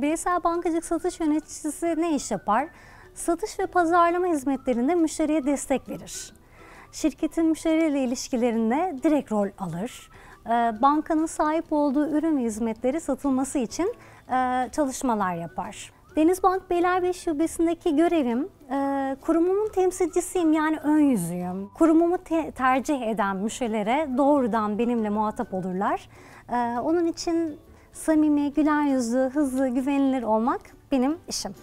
Bireysel bankacılık satış yöneticisi ne iş yapar? Satış ve pazarlama hizmetlerinde müşteriye destek verir. Şirketin müşteriyle ilişkilerinde direkt rol alır. Ee, Bankanın sahip olduğu ürün ve hizmetleri satılması için e, çalışmalar yapar. Denizbank Beylerbeyi Şubesi'ndeki görevim e, kurumumun temsilcisiyim yani ön yüzüyüm. Kurumumu te- tercih eden müşterilere doğrudan benimle muhatap olurlar. E, Onun için samimi, güler yüzlü, hızlı, güvenilir olmak benim işim.